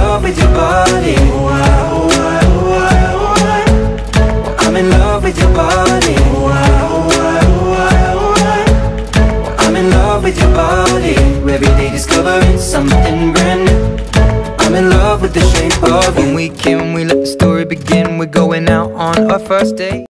love with your body. I'm in love with your body. I'm in love with your body. Every day discovering something brand new. I'm in love with the shape of you. When we can, we let the story begin. We're going out on our first date.